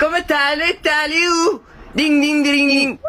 come tale tale uh. Ding ding ding ding.